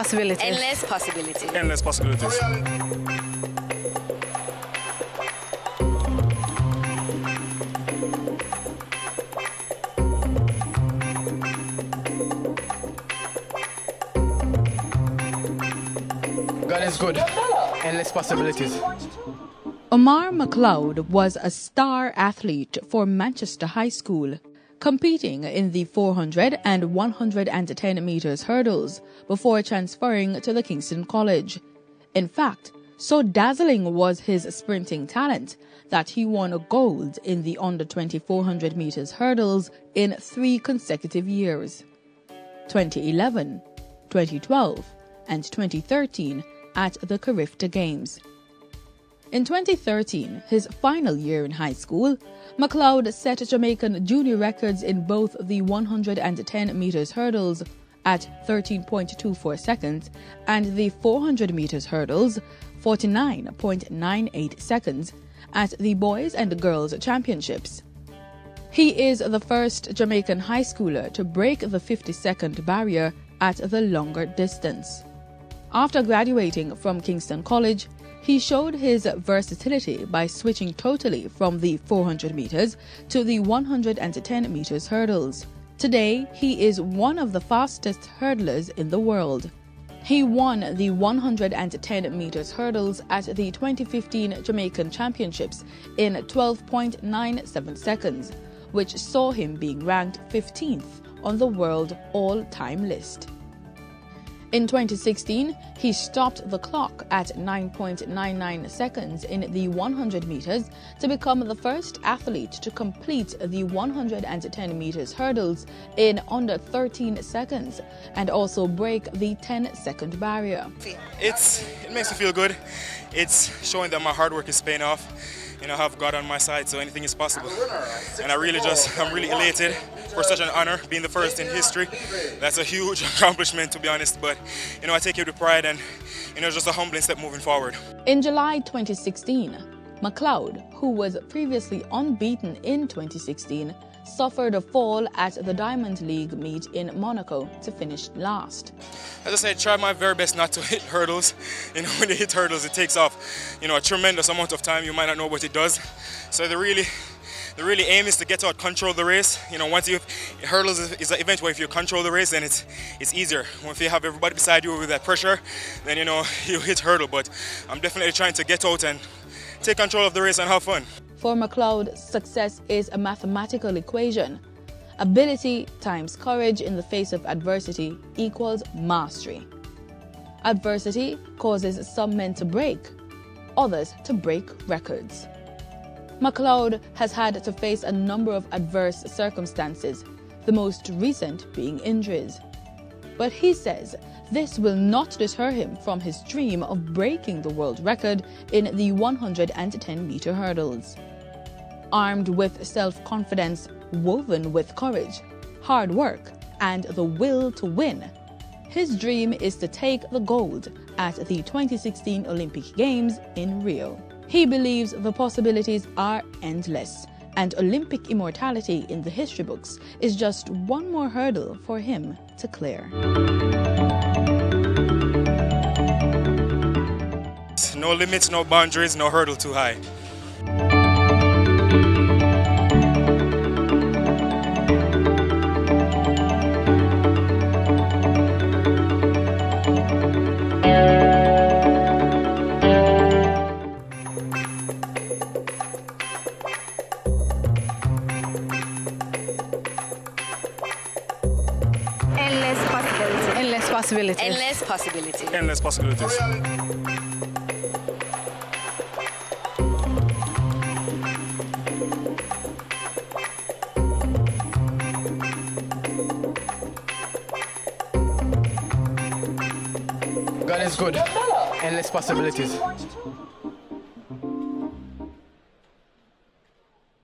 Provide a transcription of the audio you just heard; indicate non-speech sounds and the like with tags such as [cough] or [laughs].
possibilities. Endless possibilities. Endless possibilities. God is good. Endless possibilities. Omar McLeod was a star athlete for Manchester High School, competing in the 400 and 110 meters hurdles before transferring to the Kingston College. In fact, so dazzling was his sprinting talent that he won gold in the under 2400 meters hurdles in three consecutive years 2011, 2012, and 2013 at the Carifta Games. In 2013, his final year in high school, McLeod set Jamaican junior records in both the 110 meters hurdles at 13.24 seconds and the 400 meters hurdles 49.98 seconds at the boys and girls championships. He is the first Jamaican high schooler to break the 50 second barrier at the longer distance. After graduating from Kingston College, he showed his versatility by switching totally from the 400 meters to the 110 meters hurdles. Today, he is one of the fastest hurdlers in the world. He won the 110 meters hurdles at the 2015 Jamaican Championships in 12.97 seconds, which saw him being ranked 15th on the world all-time list. In 2016, he stopped the clock at 9.99 seconds in the 100 meters to become the first athlete to complete the 110 meters hurdles in under 13 seconds and also break the 10 second barrier. It's it makes me feel good. It's showing that my hard work is paying off. You know, I have God on my side, so anything is possible. And I really just, I'm really elated for such an honor, being the first in history. That's a huge [laughs] accomplishment, to be honest, but, you know, I take it with pride and, you know, just a humbling step moving forward. In July 2016, McLeod, who was previously unbeaten in 2016, suffered a fall at the Diamond League meet in Monaco to finish last. As I said, try my very best not to [laughs] hit hurdles. You know, when you hit hurdles, it takes off, you know, a tremendous amount of time. You might not know what it does. So the really, the really aim is to get out, control the race. You know, once you hurdles is, an event where if you control the race, then it's it's easier. If you have everybody beside you with that pressure, then you know [laughs] you hit hurdle. But I'm definitely trying to get out and take control of the race and have fun. For McLeod, success is a mathematical equation. Ability times courage in the face of adversity equals mastery. Adversity causes some men to break, others to break records. McLeod has had to face a number of adverse circumstances, the most recent being injuries. But he says this will not deter him from his dream of breaking the world record in the 110 meter hurdles. Armed with self confidence woven with courage, hard work, and the will to win, his dream is to take the gold at the 2016 Olympic Games in Rio. He believes the possibilities are endless, and Olympic immortality in the history books is just one more hurdle for him to clear. No limits, no boundaries, no hurdle too high. Endless possibilities. Endless possibilities. Endless possibilities. Endless possibilities. God is good. Endless possibilities.